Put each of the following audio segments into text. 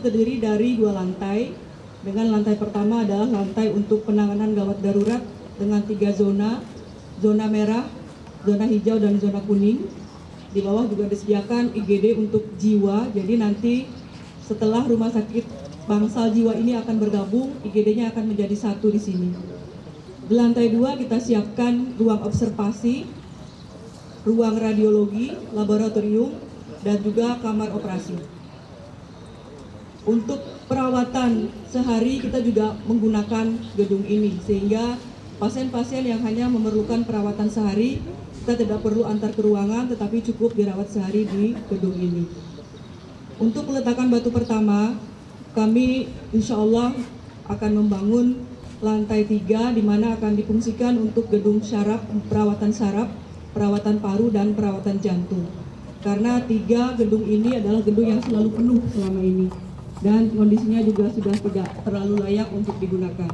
terdiri dari dua lantai. Dengan lantai pertama adalah lantai untuk penanganan gawat darurat dengan tiga zona, zona merah, zona hijau, dan zona kuning. Di bawah juga disediakan IGD untuk jiwa, jadi nanti setelah rumah sakit bangsal jiwa ini akan bergabung, IGD-nya akan menjadi satu di sini. Di lantai dua kita siapkan ruang observasi, ruang radiologi, laboratorium, dan juga kamar operasi. Untuk perawatan sehari kita juga menggunakan gedung ini sehingga pasien-pasien yang hanya memerlukan perawatan sehari kita tidak perlu antar ke ruangan tetapi cukup dirawat sehari di gedung ini. Untuk peletakan batu pertama, kami insya Allah akan membangun lantai tiga di mana akan difungsikan untuk gedung syaraf, perawatan saraf, perawatan paru, dan perawatan jantung. Karena tiga gedung ini adalah gedung yang selalu penuh selama ini dan kondisinya juga sudah tidak terlalu layak untuk digunakan.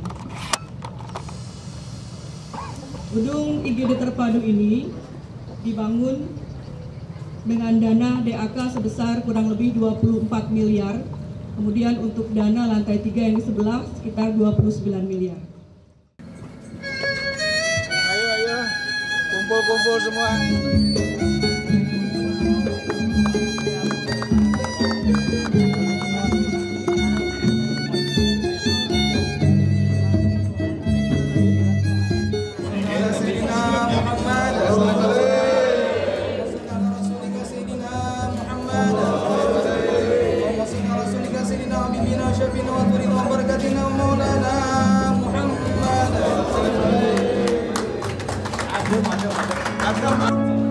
Gedung IGD terpadu ini dibangun dengan dana DAK sebesar kurang lebih 24 miliar. Kemudian untuk dana lantai 3 yang di sebelah sekitar 29 miliar. Ayo ayo, kumpul-kumpul semua. 맞아 맞아. 아,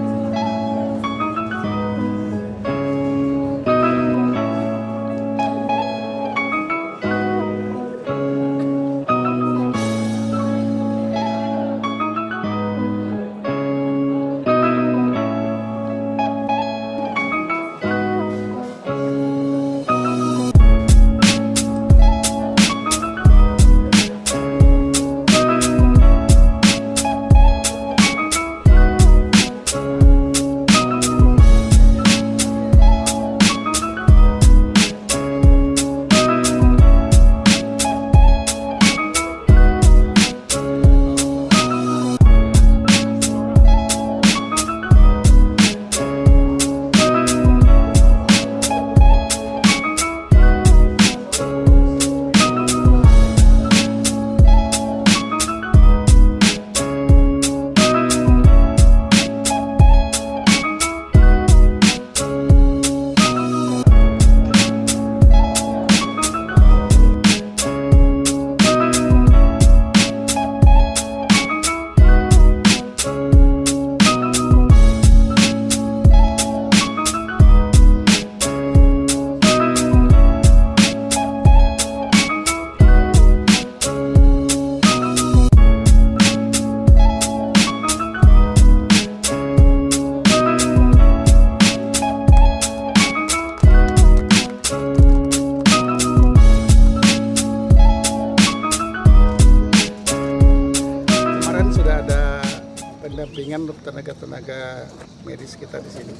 medis kita di sini.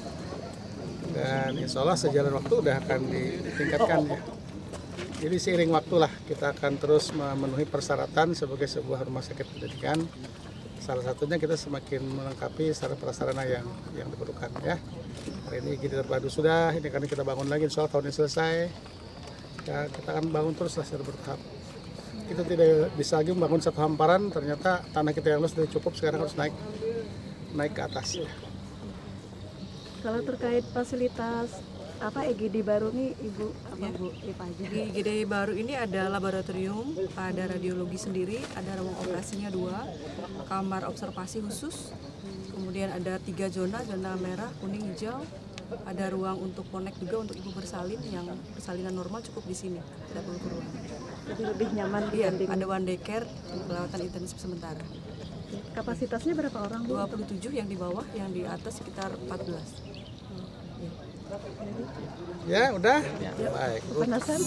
Dan insya Allah sejalan waktu udah akan ditingkatkan ya. Jadi seiring waktu lah kita akan terus memenuhi persyaratan sebagai sebuah rumah sakit pendidikan. Salah satunya kita semakin melengkapi sarana prasarana yang yang diperlukan ya. Hari ini kita terpadu sudah, ini karena kita bangun lagi, insya Allah tahun ini selesai. Ya, kita akan bangun terus lah secara bertahap kita tidak bisa lagi membangun satu hamparan ternyata tanah kita yang luas sudah cukup sekarang harus naik naik ke atas ya. Kalau terkait fasilitas apa EGD baru nih Ibu apa Ya. Bu Ipa aja. Di IGD baru ini ada laboratorium, ada radiologi sendiri, ada ruang operasinya dua, kamar observasi khusus, kemudian ada tiga zona, zona merah, kuning, hijau, ada ruang untuk connect juga untuk ibu bersalin yang persalinan normal cukup di sini, tidak perlu keluar. Jadi lebih nyaman Iya, ada one day care, perawatan intensif sementara. kapasitasnya berapa orang Bu? 27 yang di bawah, yang di atas sekitar 14. Ya udah, baik. Bu. Panasan?